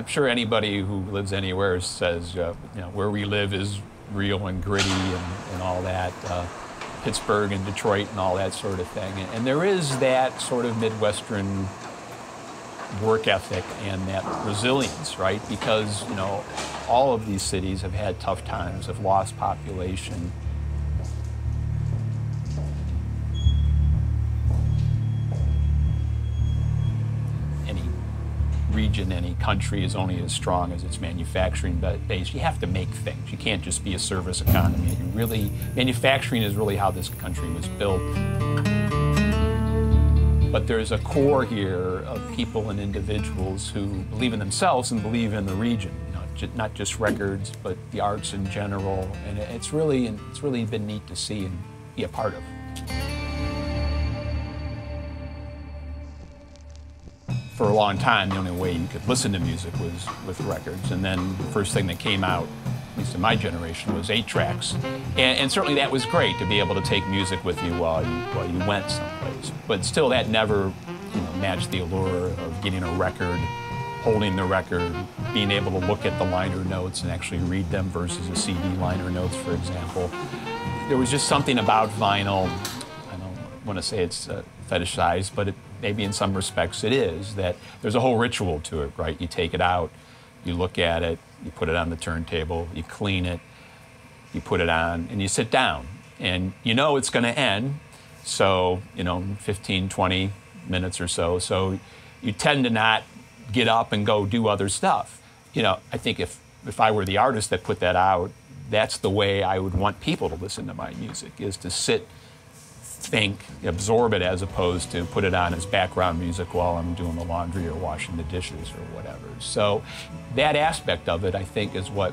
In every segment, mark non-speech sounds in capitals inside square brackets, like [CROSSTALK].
I'm sure anybody who lives anywhere says, uh, you know, where we live is real and gritty and, and all that. Uh, Pittsburgh and Detroit and all that sort of thing. And, and there is that sort of Midwestern work ethic and that resilience, right? Because, you know, all of these cities have had tough times, have lost population. Region, any country is only as strong as its manufacturing base. You have to make things. You can't just be a service economy. You really, manufacturing is really how this country was built. But there's a core here of people and individuals who believe in themselves and believe in the region. You know, not just records, but the arts in general. And it's really, it's really been neat to see and be a part of. For a long time, the only way you could listen to music was with records. And then the first thing that came out at least in my generation, was eight tracks. And, and, certainly that was great to be able to take music with you while you, while you went someplace. But still, that never you know, matched the allure of getting a record, holding the record, being able to look at the liner notes and actually read them versus a CD liner notes, for example. There was just something about vinyl, I don't want to say it's uh, fetishized, but it, maybe in some respects it is, that there's a whole ritual to it, right? You take it out, you look at it, you put it on the turntable, you clean it, you put it on, and you sit down. And you know it's going to end, so, you know, 15, 20 minutes or so. So you tend to not get up and go do other stuff. You know, I think if, if I were the artist that put that out, that's the way I would want people to listen to my music, is to sit think, absorb it as opposed to put it on as background music while I'm doing the laundry or washing the dishes or whatever. So that aspect of it, I think, is what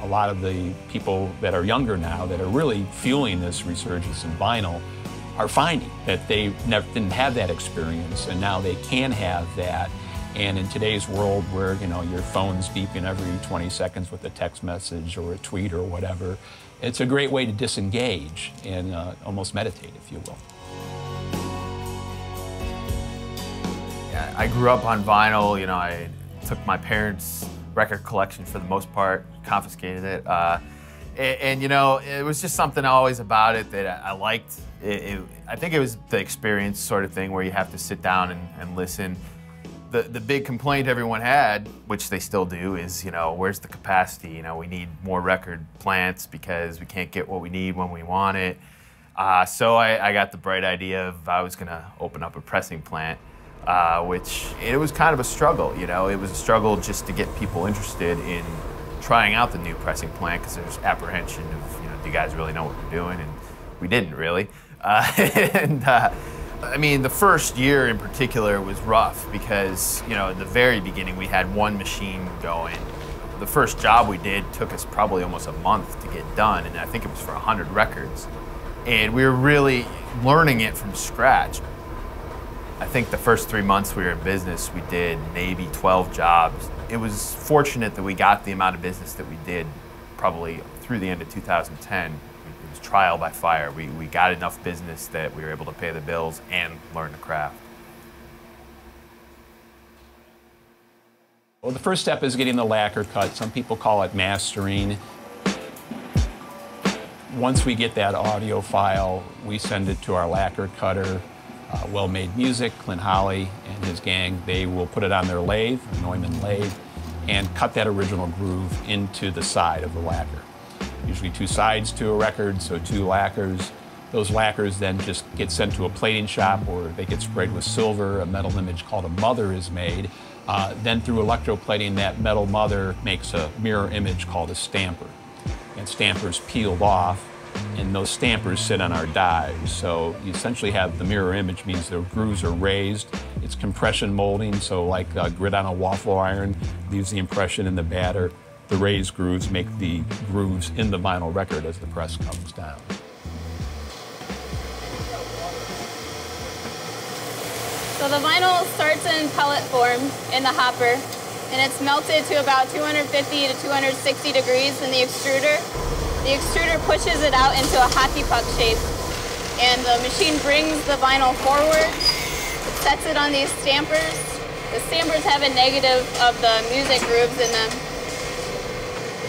a lot of the people that are younger now that are really fueling this resurgence in vinyl are finding that they never didn't have that experience and now they can have that. And in today's world where, you know, your phone's beeping every 20 seconds with a text message or a tweet or whatever, it's a great way to disengage and uh, almost meditate, if you will. I grew up on vinyl. You know, I took my parents' record collection for the most part, confiscated it. Uh, and, and, you know, it was just something always about it that I, I liked. It, it, I think it was the experience sort of thing where you have to sit down and, and listen the, the big complaint everyone had, which they still do, is, you know, where's the capacity? You know, we need more record plants because we can't get what we need when we want it. Uh, so I, I, got the bright idea of I was going to open up a pressing plant, uh, which it was kind of a struggle, you know. It was a struggle just to get people interested in trying out the new pressing plant because there's apprehension of, you know, do you guys really know what you're doing? And we didn't really. Uh, [LAUGHS] and uh, I mean, the first year in particular was rough because, you know, at the very beginning we had one machine going. The first job we did took us probably almost a month to get done, and I think it was for 100 records. And we were really learning it from scratch. I think the first three months we were in business, we did maybe 12 jobs. It was fortunate that we got the amount of business that we did probably through the end of 2010 trial by fire. We, we got enough business that we were able to pay the bills and learn the craft. Well, the first step is getting the lacquer cut. Some people call it mastering. Once we get that audio file, we send it to our lacquer cutter, uh, Well Made Music, Clint Holley and his gang. They will put it on their lathe, Neumann lathe, and cut that original groove into the side of the lacquer usually two sides to a record, so two lacquers. Those lacquers then just get sent to a plating shop or they get sprayed with silver. A metal image called a mother is made. Uh, then through electroplating, that metal mother makes a mirror image called a stamper. And stampers peeled off, and those stampers sit on our dies. So you essentially have the mirror image means the grooves are raised. It's compression molding, so like a grit on a waffle iron leaves the impression in the batter the raised grooves make the grooves in the vinyl record as the press comes down. So the vinyl starts in pellet form in the hopper and it's melted to about 250 to 260 degrees in the extruder. The extruder pushes it out into a hockey puck shape and the machine brings the vinyl forward, sets it on these stampers, The stampers have a negative of the music grooves in them.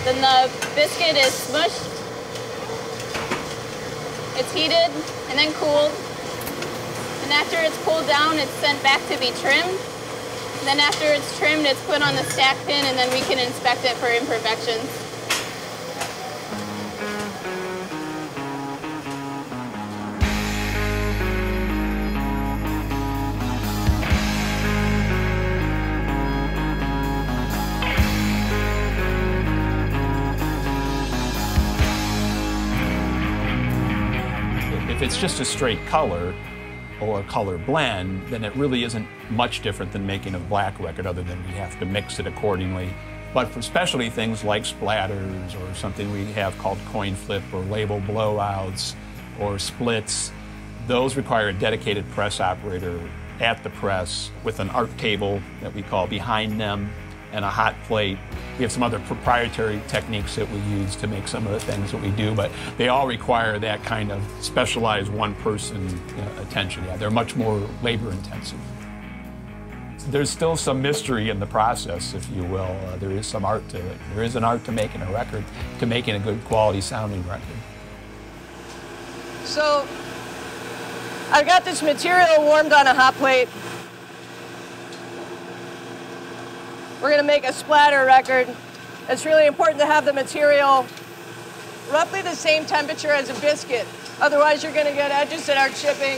Then the biscuit is smushed. It's heated and then cooled. And after it's cooled down, it's sent back to be trimmed. Then after it's trimmed, it's put on the stack pin and then we can inspect it for imperfections. If it's just a straight color or a color blend, then it really isn't much different than making a black record other than we have to mix it accordingly. But for specialty things like splatters or something we have called coin flip or label blowouts or splits, those require a dedicated press operator at the press with an art table that we call behind them and a hot plate. We have some other proprietary techniques that we use to make some of the things that we do, but they all require that kind of specialized one person uh, attention. Yeah, they're much more labor intensive. There's still some mystery in the process, if you will. Uh, there is some art to it. There is an art to making a record, to making a good quality sounding record. So I've got this material warmed on a hot plate. We're gonna make a splatter record. It's really important to have the material roughly the same temperature as a biscuit. Otherwise, you're gonna get edges that aren't chipping.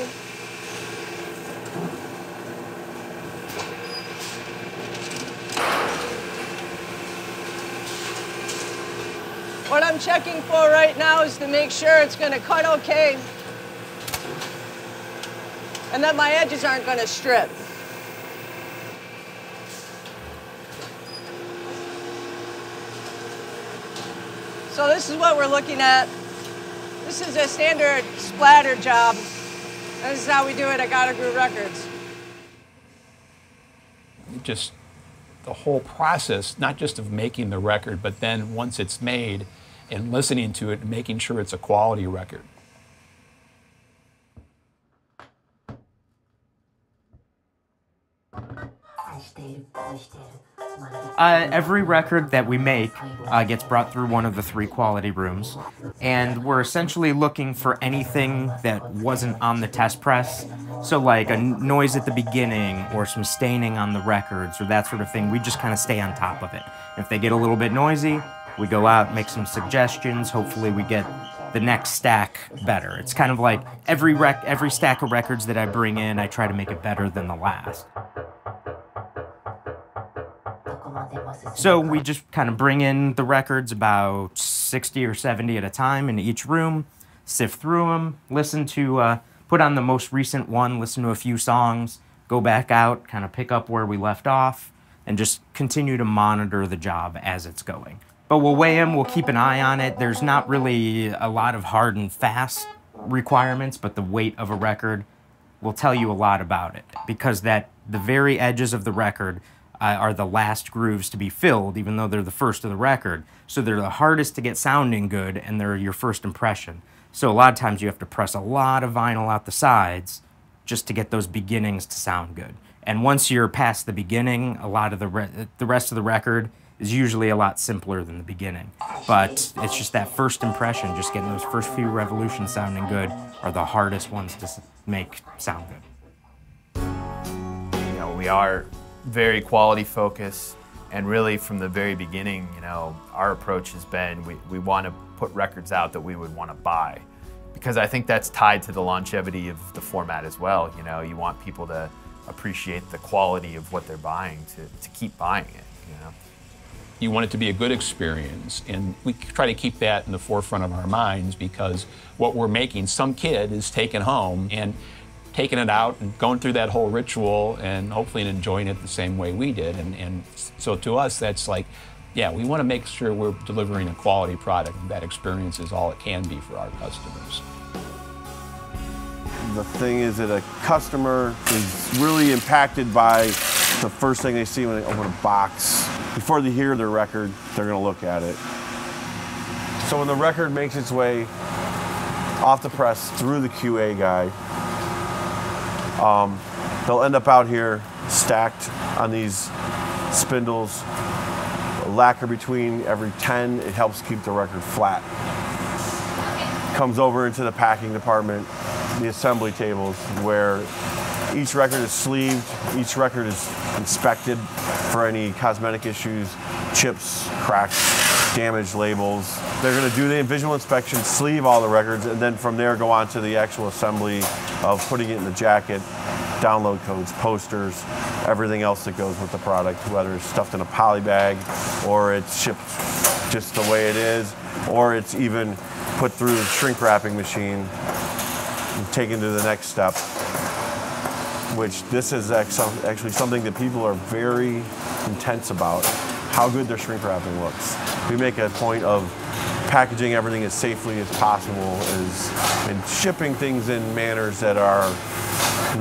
What I'm checking for right now is to make sure it's gonna cut okay and that my edges aren't gonna strip. So this is what we're looking at. This is a standard splatter job. This is how we do it at Gotta Groove Records. Just the whole process, not just of making the record, but then once it's made and listening to it and making sure it's a quality record. Uh, every record that we make uh, gets brought through one of the three quality rooms, and we're essentially looking for anything that wasn't on the test press. So, like a noise at the beginning, or some staining on the records, or that sort of thing. We just kind of stay on top of it. If they get a little bit noisy, we go out, make some suggestions. Hopefully, we get the next stack better. It's kind of like every rec- every stack of records that I bring in, I try to make it better than the last. So we just kind of bring in the records about 60 or 70 at a time in each room, sift through them, listen to, uh, put on the most recent one, listen to a few songs, go back out, kind of pick up where we left off, and just continue to monitor the job as it's going. But we'll weigh them, we'll keep an eye on it. There's not really a lot of hard and fast requirements, but the weight of a record will tell you a lot about it because that the very edges of the record uh, are the last grooves to be filled, even though they're the first of the record. So they're the hardest to get sounding good, and they're your first impression. So a lot of times you have to press a lot of vinyl out the sides just to get those beginnings to sound good. And once you're past the beginning, a lot of the re- the rest of the record is usually a lot simpler than the beginning. But it's just that first impression, just getting those first few revolutions sounding good, are the hardest ones to make sound good. you know, we are very quality focused, and really from the very beginning, you know, our approach has been we, we want to put records out that we would want to buy, because I think that's tied to the longevity of the format as well. You know, you want people to appreciate the quality of what they're buying to, to keep buying it. You know. You want it to be a good experience, and we try to keep that in the forefront of our minds because what we're making, some kid is taking home and taking it out and going through that whole ritual and hopefully enjoying it the same way we did. And, and so to us, that's like, yeah, we want to make sure we're delivering a quality product. That experience is all it can be for our customers. The thing is that a customer is really impacted by the first thing they see when they open a box. Before they hear their record, they're going to look at it. So when the record makes its way off the press through the QA guy, Um, they'll end up out here stacked on these spindles. Lacquer between every 10, it helps keep the record flat. Comes over into the packing department, the assembly tables, where each record is sleeved, each record is inspected for any cosmetic issues, chips, cracks, damaged labels. They're going to do the visual inspection, sleeve all the records, and then from there go on to the actual assembly of putting it in the jacket, download codes, posters, everything else that goes with the product, whether it's stuffed in a poly bag or it's shipped just the way it is, or it's even put through the shrink wrapping machine and taken to the next step which this is actually something that people are very intense about, how good their shrink wrapping looks. We make a point of packaging everything as safely as possible and shipping things in manners that are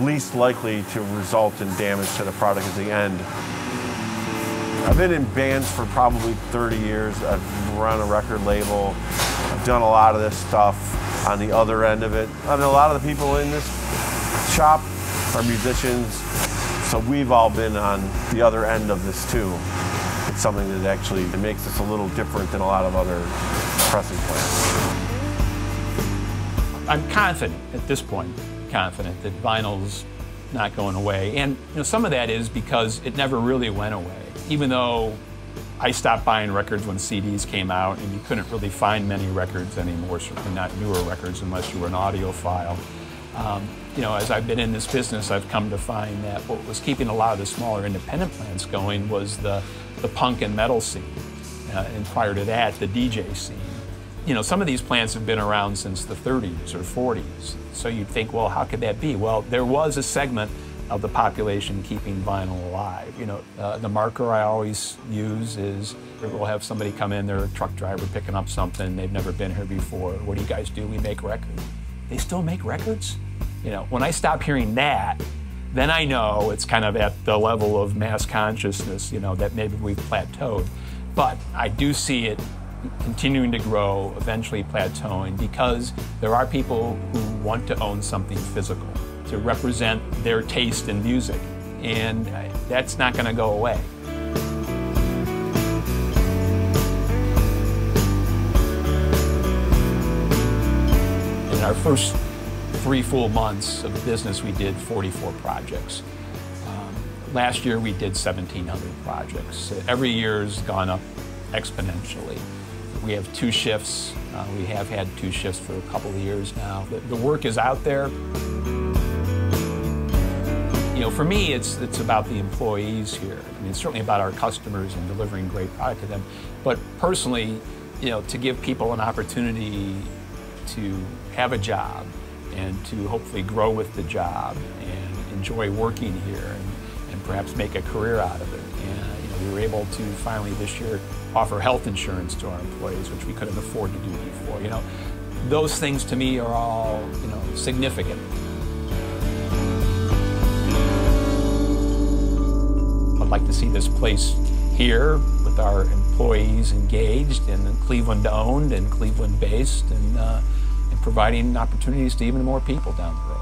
least likely to result in damage to the product at the end. I've been in bands for probably 30 years. I've run a record label. I've done a lot of this stuff on the other end of it. I mean, a lot of the people in this shop are musicians, so we've all been on the other end of this too. It's something that actually makes us a little different than a lot of other pressing plants. I'm confident at this point, confident that vinyl's not going away. And you know, some of that is because it never really went away. Even though I stopped buying records when CDs came out and you couldn't really find many records anymore, certainly not newer records unless you were an audiophile. Um, you know, as I've been in this business, I've come to find that what was keeping a lot of the smaller independent plants going was the, the punk and metal scene. Uh, and prior to that, the DJ scene. You know, some of these plants have been around since the 30s or 40s. So you'd think, well, how could that be? Well, there was a segment of the population keeping vinyl alive. You know, uh, the marker I always use is we'll have somebody come in, they're a truck driver picking up something, they've never been here before. What do you guys do? We make records. They still make records? You know, when I stop hearing that, then I know it's kind of at the level of mass consciousness, you know, that maybe we've plateaued. But I do see it continuing to grow, eventually plateauing, because there are people who want to own something physical to represent their taste in music. And that's not going to go away. In our first three full months of business, we did 44 projects. Um, last year, we did 1,700 projects. Every year has gone up exponentially. We have two shifts. Uh, we have had two shifts for a couple of years now. The, the work is out there. You know, for me, it's, it's about the employees here. I mean, it's certainly about our customers and delivering great product to them. But personally, you know, to give people an opportunity to have a job, and to hopefully grow with the job and enjoy working here and, and perhaps make a career out of it. And you know, we were able to finally this year offer health insurance to our employees, which we couldn't afford to do before. You know, those things to me are all you know significant. I'd like to see this place here with our employees engaged and Cleveland owned and Cleveland based and uh, providing opportunities to even more people down the road.